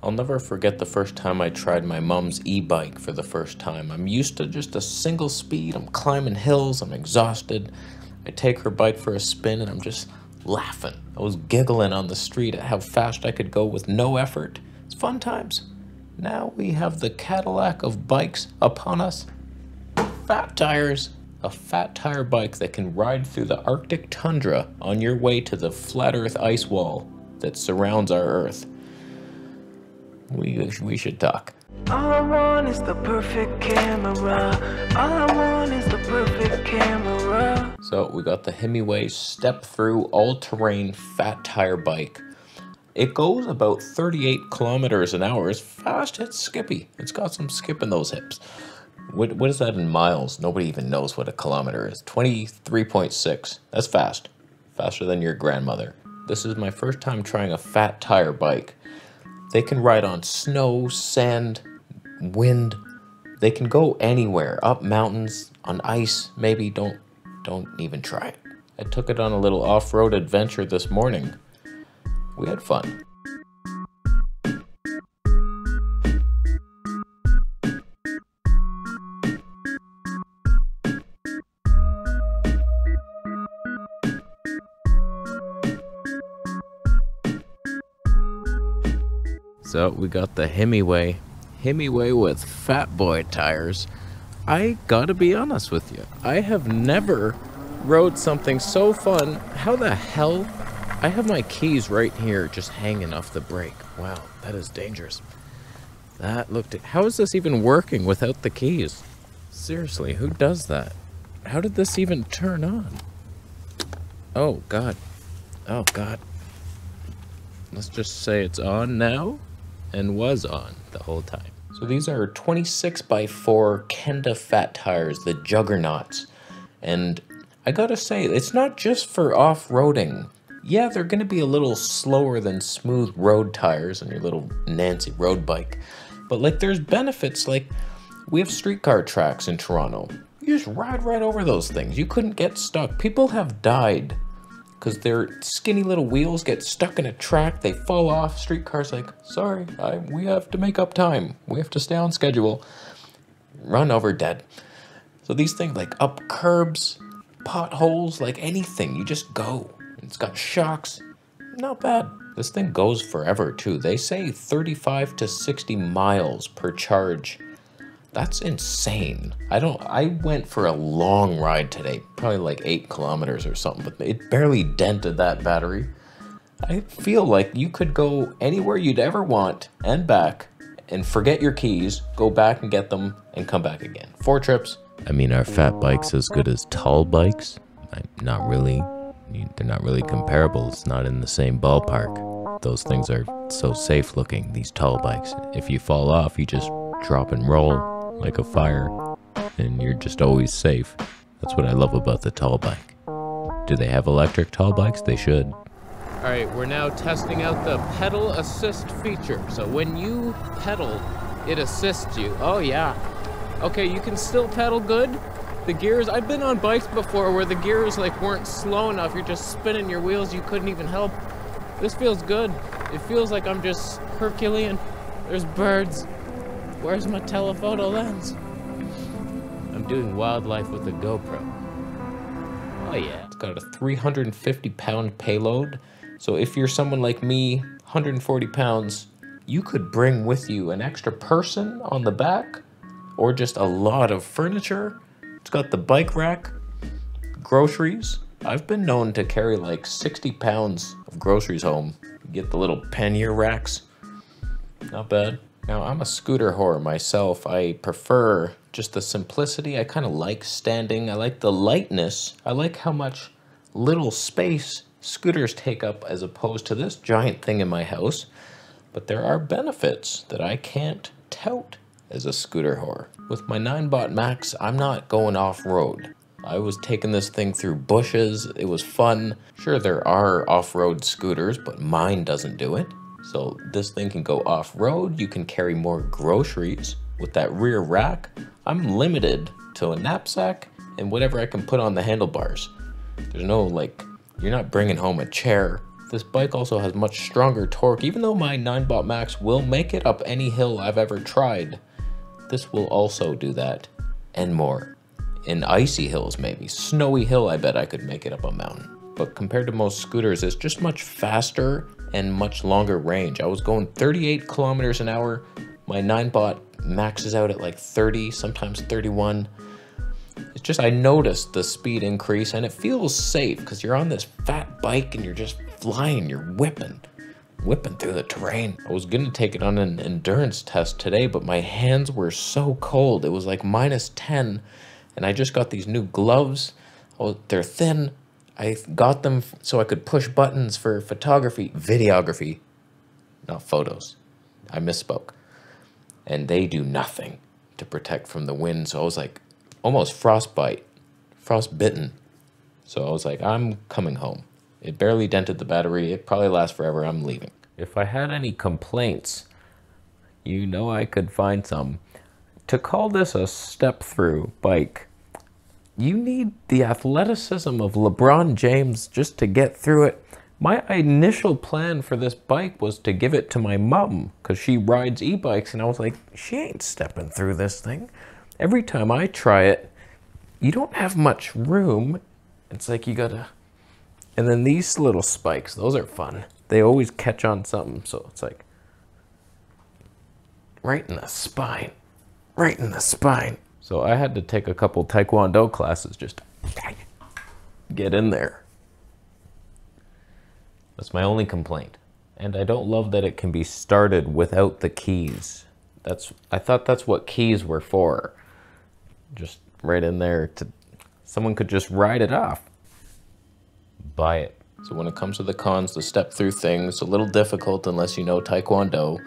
I'll never forget the first time I tried my mom's e-bike for the first time. I'm used to just a single speed. I'm climbing hills. I'm exhausted. I take her bike for a spin and I'm just laughing. I was giggling on the street at how fast I could go with no effort. It's fun times. Now we have the Cadillac of bikes upon us. Fat tires. A fat tire bike that can ride through the Arctic tundra on your way to the flat earth ice wall that surrounds our earth. We, we should talk. All I want is the perfect camera. All I want is the perfect camera. So we got the Himiway step through all-terrain fat tire bike. It goes about 38 kilometers an hour. It's fast, it's skippy. It's got some skip in those hips. What, what is that in miles? Nobody even knows what a kilometer is. 23.6. That's fast. Faster than your grandmother. This is my first time trying a fat tire bike. They can ride on snow, sand, wind. They can go anywhere, up mountains, on ice, maybe. Don't don't even try it. I took it on a little off-road adventure this morning. We had fun. So we got the Himiway. Himiway with Fat Boy tires. I gotta be honest with you. I have never rode something so fun. How the hell? I have my keys right here just hanging off the brake. Wow, that is dangerous. That looked... How is this even working without the keys? Seriously, who does that? How did this even turn on? Oh, God. Oh, God. Let's just say it's on now and was on the whole time. So these are 26 by 4 Kenda fat tires, the juggernauts. And I gotta say, it's not just for off-roading. Yeah, they're gonna be a little slower than smooth road tires on your little Nancy road bike. But like there's benefits, like we have streetcar tracks in Toronto. You just ride right over those things. You couldn't get stuck. People have died because their skinny little wheels get stuck in a track, they fall off. Streetcar's like, sorry, I, we have to make up time. We have to stay on schedule. Run over dead. So these things like up curbs, potholes, like anything, you just go. It's got shocks. Not bad. This thing goes forever too. They say 35 to 60 miles per charge that's insane. I don't, I went for a long ride today, probably like eight kilometers or something, but it barely dented that battery. I feel like you could go anywhere you'd ever want and back and forget your keys, go back and get them and come back again. Four trips. I mean, are fat bikes as good as tall bikes? Not really. They're not really comparable. It's not in the same ballpark. Those things are so safe looking, these tall bikes. If you fall off, you just drop and roll like a fire, and you're just always safe. That's what I love about the tall bike. Do they have electric tall bikes? They should. All right, we're now testing out the pedal assist feature. So when you pedal, it assists you. Oh yeah. Okay, you can still pedal good. The gears, I've been on bikes before where the gears like weren't slow enough. You're just spinning your wheels, you couldn't even help. This feels good. It feels like I'm just Herculean. There's birds. Where's my telephoto lens? I'm doing wildlife with a GoPro. Oh yeah, it's got a 350 pound payload. So if you're someone like me, 140 pounds, you could bring with you an extra person on the back or just a lot of furniture. It's got the bike rack, groceries. I've been known to carry like 60 pounds of groceries home. get the little pannier racks. Not bad. Now, I'm a scooter whore myself. I prefer just the simplicity. I kind of like standing. I like the lightness. I like how much little space scooters take up as opposed to this giant thing in my house. But there are benefits that I can't tout as a scooter whore. With my Ninebot Max, I'm not going off-road. I was taking this thing through bushes. It was fun. Sure, there are off-road scooters, but mine doesn't do it. So this thing can go off-road, you can carry more groceries. With that rear rack, I'm limited to a knapsack and whatever I can put on the handlebars. There's no like, you're not bringing home a chair This bike also has much stronger torque. Even though my Ninebot Max will make it up any hill I've ever tried, this will also do that and more. In icy hills, maybe. Snowy hill, I bet I could make it up a mountain. But compared to most scooters, it's just much faster and much longer range. I was going 38 kilometers an hour. My Ninebot maxes out at like 30, sometimes 31. It's just I noticed the speed increase and it feels safe because you're on this fat bike and you're just flying, you're whipping, whipping through the terrain. I was gonna take it on an endurance test today, but my hands were so cold. It was like minus 10 and I just got these new gloves. Oh, they're thin. I got them so I could push buttons for photography, videography, not photos. I misspoke. And they do nothing to protect from the wind. So I was like, almost frostbite, frostbitten. So I was like, I'm coming home. It barely dented the battery. It probably lasts forever. I'm leaving. If I had any complaints, you know I could find some. To call this a step through bike, you need the athleticism of LeBron James just to get through it. My initial plan for this bike was to give it to my mom because she rides e bikes, and I was like, she ain't stepping through this thing. Every time I try it, you don't have much room. It's like you gotta. And then these little spikes, those are fun. They always catch on something, so it's like right in the spine. Right in the spine. So I had to take a couple taekwondo classes just get in there. That's my only complaint. And I don't love that it can be started without the keys. That's I thought that's what keys were for. Just right in there to someone could just ride it off. Buy it. So when it comes to the cons, the step through thing is a little difficult unless you know taekwondo.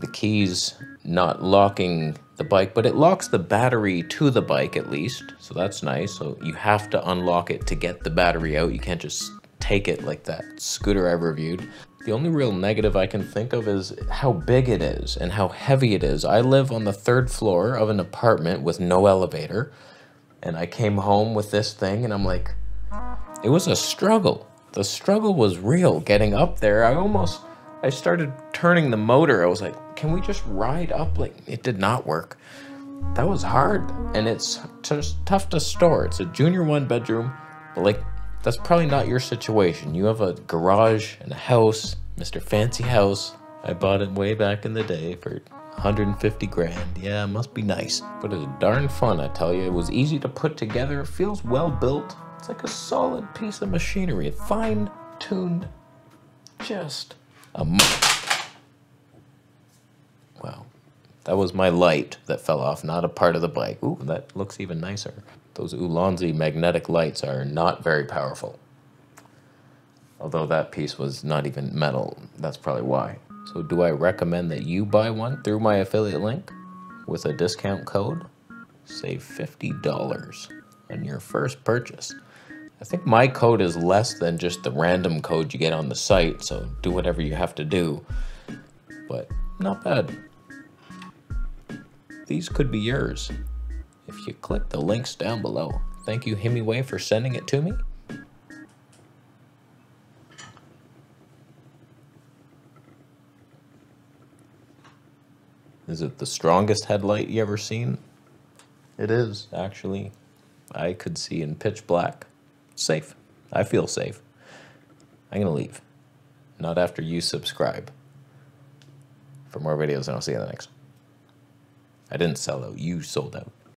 The keys not locking the bike, but it locks the battery to the bike at least. So that's nice. So you have to unlock it to get the battery out. You can't just take it like that scooter I reviewed. The only real negative I can think of is how big it is and how heavy it is. I live on the third floor of an apartment with no elevator, and I came home with this thing, and I'm like, it was a struggle. The struggle was real getting up there. I almost, I started turning the motor. I was like, can we just ride up? Like, it did not work. That was hard, and it's just tough to store. It's a junior one bedroom, but like that's probably not your situation. You have a garage and a house, Mr. Fancy House. I bought it way back in the day for 150 grand. Yeah, must be nice. But it's darn fun, I tell you. It was easy to put together. It feels well built. It's like a solid piece of machinery. Fine tuned. Just a Wow. That was my light that fell off, not a part of the bike. Ooh, that looks even nicer. Those Ulanzi magnetic lights are not very powerful. Although that piece was not even metal, that's probably why. So do I recommend that you buy one through my affiliate link with a discount code? Save $50 on your first purchase. I think my code is less than just the random code you get on the site, so do whatever you have to do. But not bad. These could be yours if you click the links down below. Thank you, Himiway, for sending it to me. Is it the strongest headlight you ever seen? It is, actually. I could see in pitch black. Safe. I feel safe. I'm going to leave. Not after you subscribe. For more videos, and I'll see you in the next. I didn't sell out. You sold out.